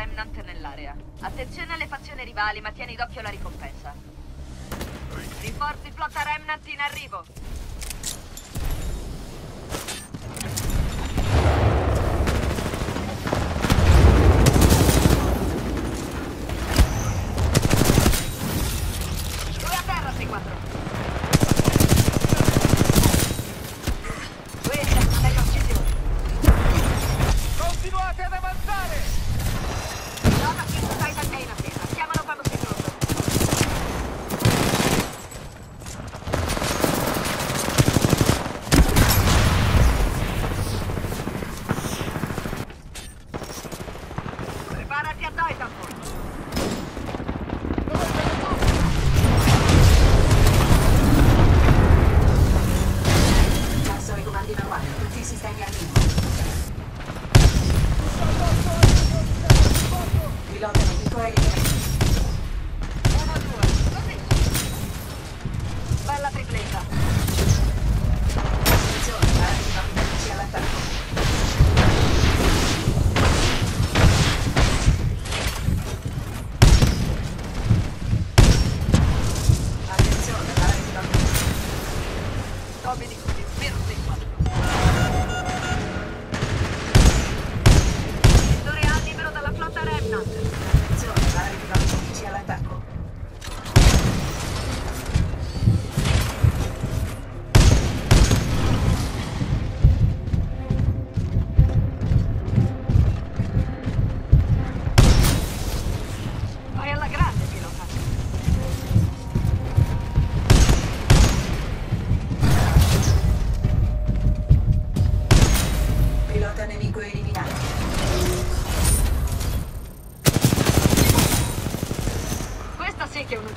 Remnant nell'area. Attenzione alle fazioni rivali, ma tieni d'occhio la ricompensa. Rinforzi flotta Remnant in arrivo.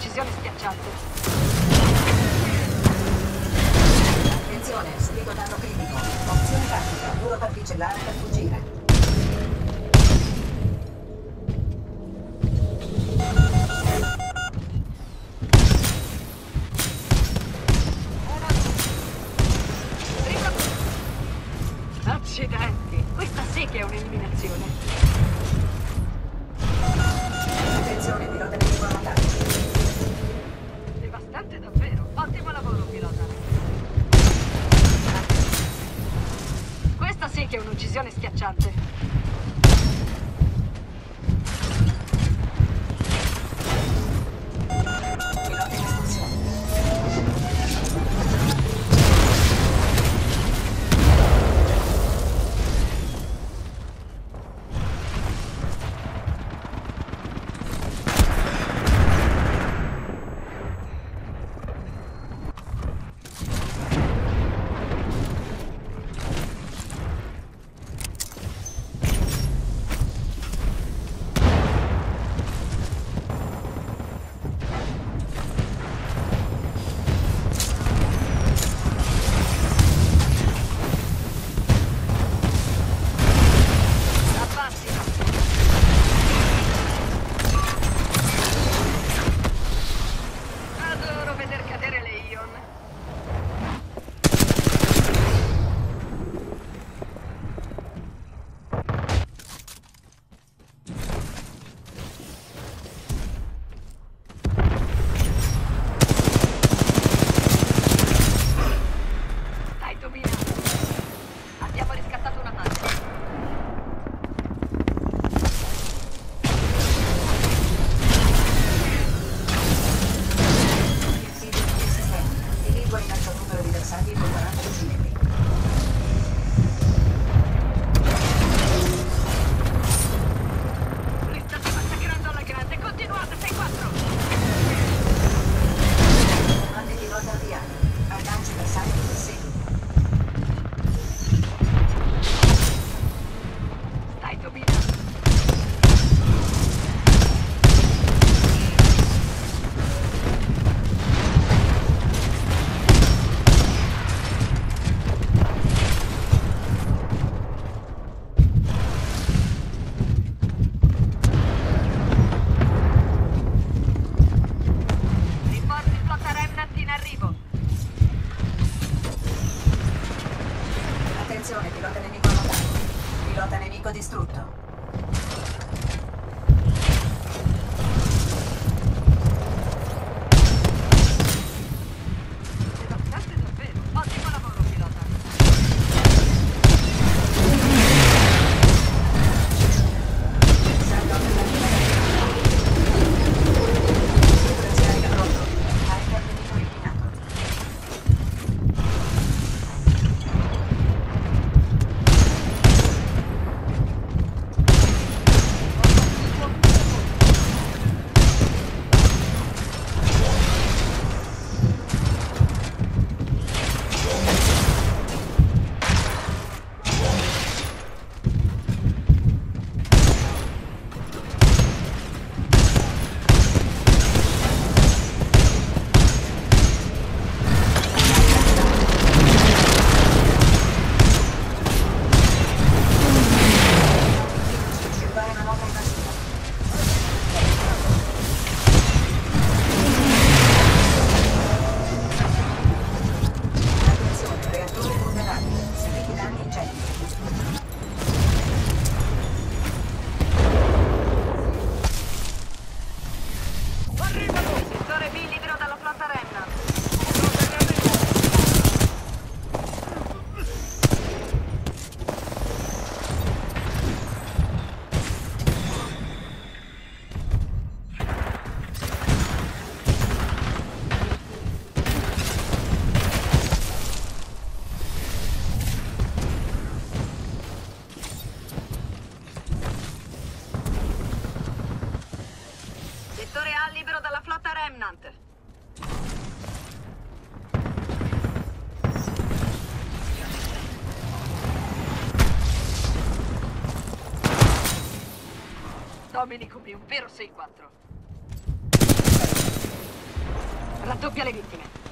decisione schiacciante. Attenzione, subito danno critico. Opzione tattica, muro particellare per fuggire. Accidenti, questa sì che è un'eliminazione. un'uccisione schiacciante. Settore A libero dalla flotta Remnant. Domini come un vero 6-4. Raddoppia le vittime.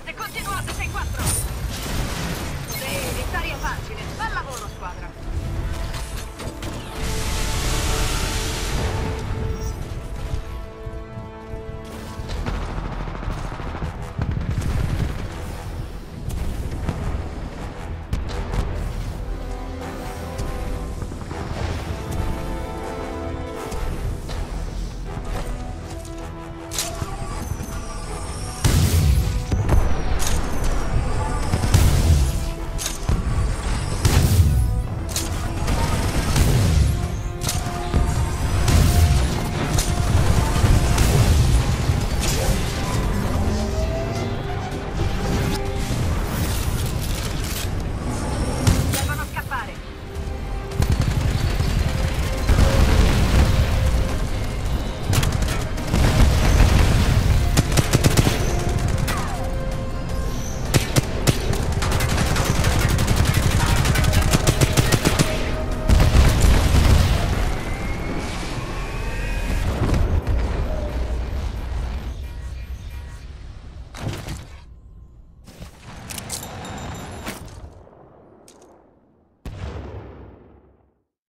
Attaccante, continuate, 6-4!